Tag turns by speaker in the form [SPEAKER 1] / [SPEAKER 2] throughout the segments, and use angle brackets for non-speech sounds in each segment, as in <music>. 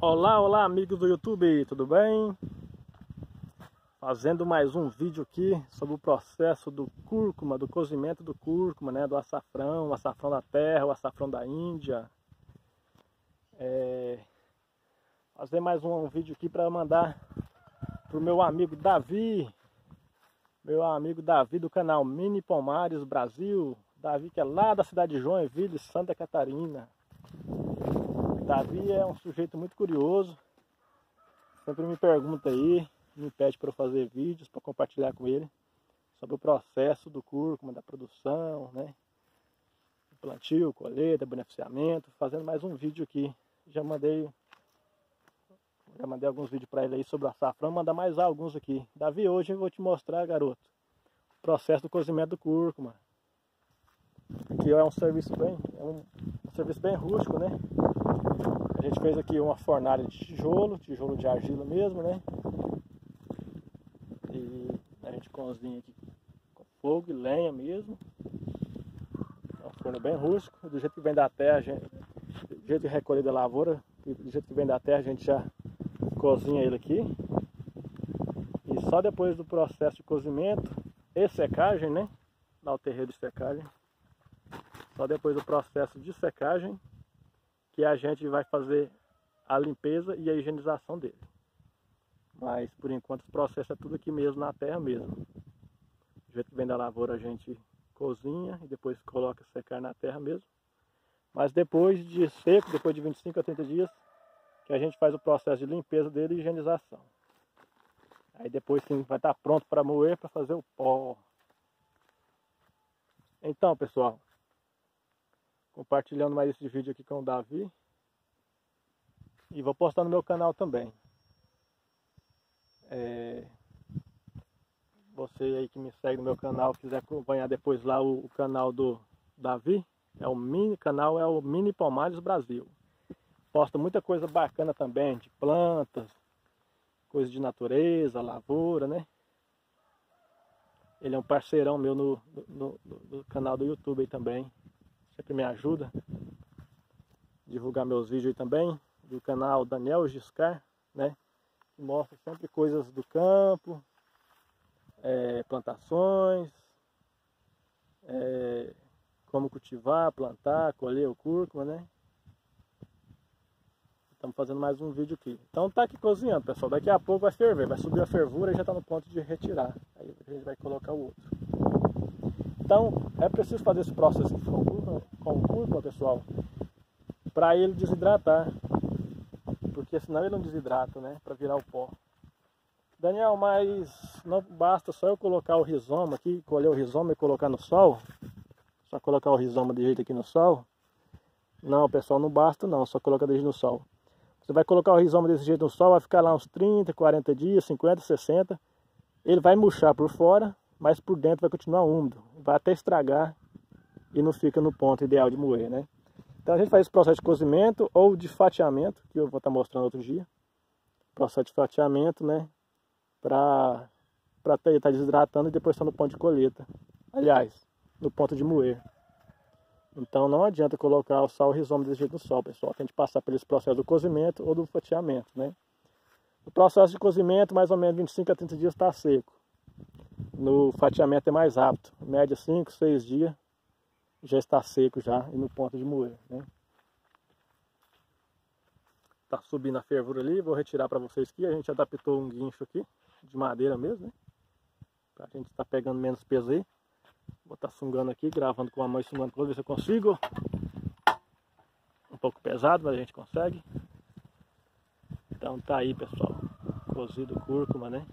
[SPEAKER 1] Olá, olá amigos do YouTube, tudo bem? Fazendo mais um vídeo aqui sobre o processo do cúrcuma, do cozimento do cúrcuma, né? Do açafrão, o açafrão da terra, o açafrão da Índia. É... Fazer mais um vídeo aqui para mandar pro meu amigo Davi, meu amigo Davi do canal Mini Pomares Brasil. Davi que é lá da cidade de Joinville, Santa Catarina. Davi é um sujeito muito curioso, sempre me pergunta aí, me pede para eu fazer vídeos para compartilhar com ele sobre o processo do cúrcuma, da produção, né? Plantio, colheita, beneficiamento, fazendo mais um vídeo aqui. Já mandei já mandei alguns vídeos para ele aí sobre o açafrão, mandar mais alguns aqui. Davi, hoje eu vou te mostrar, garoto, o processo do cozimento do cúrcuma. Aqui é um serviço bem, é um, um serviço bem rústico, né? A gente fez aqui uma fornalha de tijolo, tijolo de argila mesmo, né? E a gente cozinha aqui com fogo e lenha mesmo. É um forno bem rústico, do jeito que vem da terra, gente, do jeito que recolher da lavoura, do jeito que vem da terra, a gente já cozinha ele aqui. E só depois do processo de cozimento e secagem, né? Lá o terreiro de secagem. Só depois do processo de secagem que a gente vai fazer a limpeza e a higienização dele. Mas por enquanto o processo é tudo aqui mesmo na terra mesmo. Do jeito que vem da lavoura a gente cozinha e depois coloca secar na terra mesmo. Mas depois de seco, depois de 25 a 30 dias, que a gente faz o processo de limpeza dele e higienização. Aí depois sim vai estar pronto para moer para fazer o pó. Então pessoal, compartilhando mais esse vídeo aqui com o Davi. E vou postar no meu canal também. É... Você aí que me segue no meu canal, quiser acompanhar depois lá o, o canal do Davi, é o mini canal, é o Mini Palmares Brasil. Posta muita coisa bacana também, de plantas, coisas de natureza, lavoura, né? Ele é um parceirão meu no, no, no, no canal do YouTube aí também sempre me ajuda. Divulgar meus vídeos aí também, do canal Daniel Giscar, né? Que mostra sempre coisas do campo, é, plantações, é, como cultivar, plantar, colher o cúrcuma, né? Estamos fazendo mais um vídeo aqui. Então tá aqui cozinhando, pessoal. Daqui a pouco vai ferver, vai subir a fervura e já está no ponto de retirar. Aí a gente vai colocar o outro. Então, é preciso fazer esse processo com o cúrcuma, pessoal, para ele desidratar. Porque senão ele não desidrata, né? Para virar o pó. Daniel, mas não basta só eu colocar o rizoma aqui, colher o rizoma e colocar no sol? Só colocar o rizoma de jeito aqui no sol? Não, pessoal, não basta não, só coloca desde no sol. Você vai colocar o rizoma desse jeito no sol, vai ficar lá uns 30, 40 dias, 50, 60. Ele vai murchar por fora, mas por dentro vai continuar úmido, vai até estragar e não fica no ponto ideal de moer, né? Então a gente faz esse processo de cozimento ou de fatiamento, que eu vou estar mostrando outro dia. Processo de fatiamento, né? Para estar tá desidratando e depois estar no ponto de colheita. Aliás, no ponto de moer. Então não adianta colocar o sal rizoma desse jeito no sol, pessoal. Tem que passar pelo processo do cozimento ou do fatiamento, né? O processo de cozimento, mais ou menos 25 a 30 dias está seco no fatiamento é mais rápido. Média 5, 6 dias já está seco já e no ponto de moer. Né? Tá subindo a fervura ali, vou retirar para vocês aqui. A gente adaptou um guincho aqui, de madeira mesmo, né? Pra gente estar tá pegando menos peso aí. Vou estar tá sungando aqui, gravando com a mão sungando para ver se eu consigo. Um pouco pesado, mas a gente consegue. Então tá aí pessoal, cozido cúrcuma, né?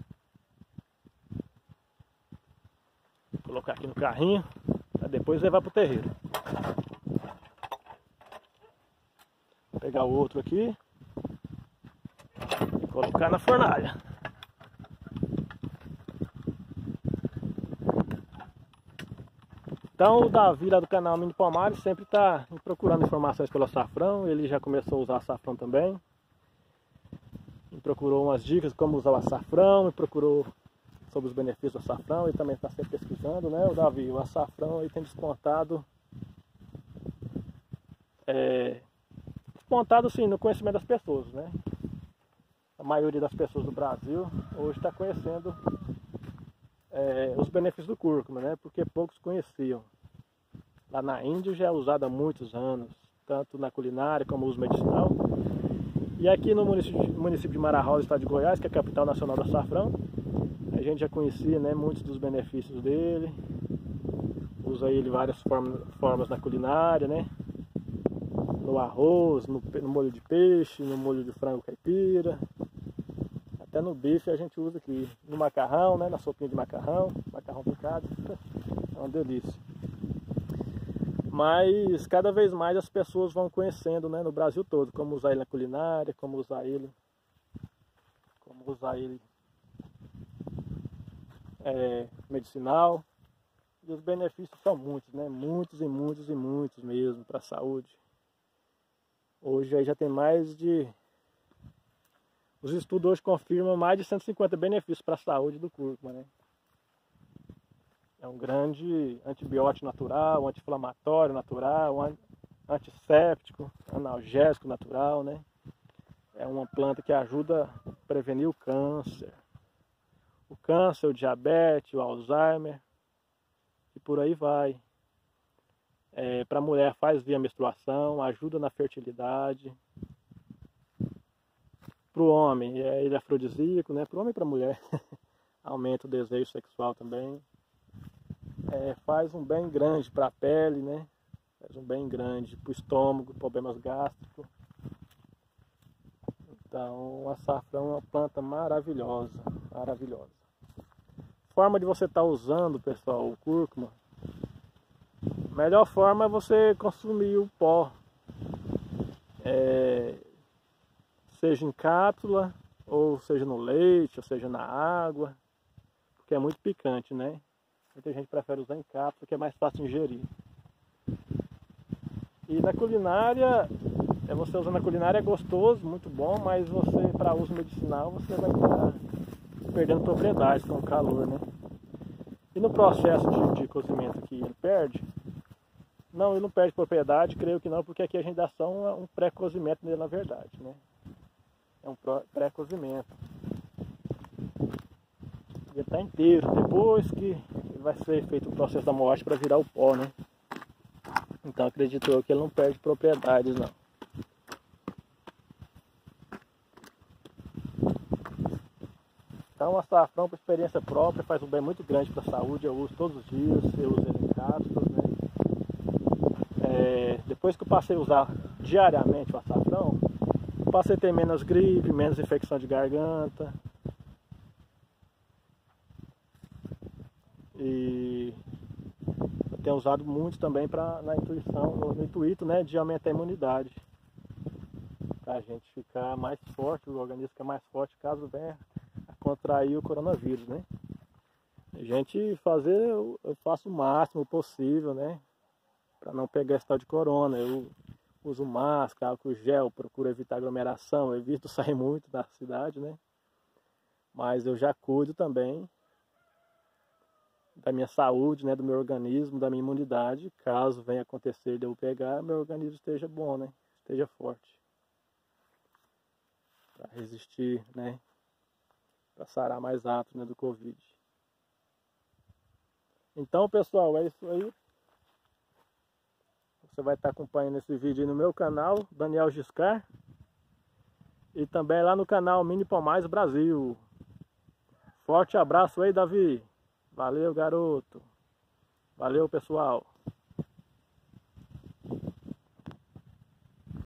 [SPEAKER 1] Colocar aqui no carrinho, para depois levar para o terreiro. Vou pegar o outro aqui e colocar na fornalha. Então o Davi lá do canal Mini Palmares sempre está procurando informações pelo açafrão, ele já começou a usar açafrão também. Me procurou umas dicas como usar o açafrão, me procurou sobre os benefícios do açafrão, ele também está sempre pesquisando, né? O Davi, o açafrão aí tem descontado é, descontado sim no conhecimento das pessoas, né? a maioria das pessoas do Brasil hoje está conhecendo é, os benefícios do cúrcuma, né? Porque poucos conheciam. Lá na Índia já é usado há muitos anos, tanto na culinária como uso medicinal. E aqui no município de, Marajó, estado de Goiás, que é a capital nacional do açafrão, a gente já conhecia né, muitos dos benefícios dele. Usa ele várias formas, formas na culinária, né? No arroz, no, no molho de peixe, no molho de frango caipira, até no bife a gente usa aqui, no macarrão, né? Na sopinha de macarrão, macarrão picado. É uma delícia. Mas cada vez mais as pessoas vão conhecendo, né? No Brasil todo, como usar ele na culinária, como usar ele. Como usar ele é, medicinal. E os benefícios são muitos, né? Muitos e muitos e muitos mesmo para a saúde. Hoje aí já tem mais de os estudos hoje confirmam mais de 150 benefícios para a saúde do cúrcuma, né? É um grande antibiótico natural, anti-inflamatório natural, antisséptico, analgésico natural, né? É uma planta que ajuda a prevenir o câncer. O câncer, o diabetes, o Alzheimer e por aí vai. É, para a mulher faz via menstruação, ajuda na fertilidade, para o homem, é, ele é afrodisíaco, né? Para o homem e para a mulher. <laughs> Aumenta o desejo sexual também. É, faz um bem grande para a pele, né? Faz um bem grande para o estômago, problemas gástricos. Então, o açafrão é uma planta maravilhosa, maravilhosa. Forma de você estar tá usando, pessoal, o cúrcuma. Melhor forma é você consumir o pó. É, seja em cápsula, ou seja no leite, ou seja na água, porque é muito picante, né? Muita gente prefere usar em cápsula, que é mais fácil ingerir. E na culinária, é você usando na culinária é gostoso, muito bom, mas você, para uso medicinal, você vai estar perdendo propriedades com o calor, né? E no processo de, de cozimento que ele perde, não, ele não perde propriedade, creio que não, porque aqui a gente dá só um, um pré-cozimento nele na verdade, né? é um pré-cozimento. Ele está inteiro, depois que vai ser feito o processo da morte para virar o pó, né? Então acredito eu que ele não perde propriedades não. Então o açafrão, por experiência própria, faz um bem muito grande para a saúde. Eu uso todos os dias, eu uso ele em cápsulas. Né? É, depois que eu passei a usar diariamente o açafrão, passei a ter menos gripe, menos infecção de garganta. E eu tenho usado muito também para na intuição, no, intuito né, de aumentar a imunidade. Para a gente ficar mais forte, o organismo ficar mais forte caso venha contrair o coronavírus, né? A gente fazer, eu faço o máximo possível, né? Para não pegar esse tal de corona. Eu uso máscara, álcool gel, procuro evitar aglomeração, evito <laughs> sair muito da cidade, né? Mas eu já cuido também da minha saúde, né, do meu organismo, da minha imunidade, caso venha acontecer de eu pegar, meu organismo esteja bom, né? Esteja forte. Para resistir, né? Para sarar mais rápido, né, do Covid. Então, pessoal, é isso aí. Você vai estar acompanhando esse vídeo no meu canal, Daniel Giscar. E também lá no canal Mini Palmais Brasil. Forte abraço aí, Davi. Valeu, garoto. Valeu, pessoal.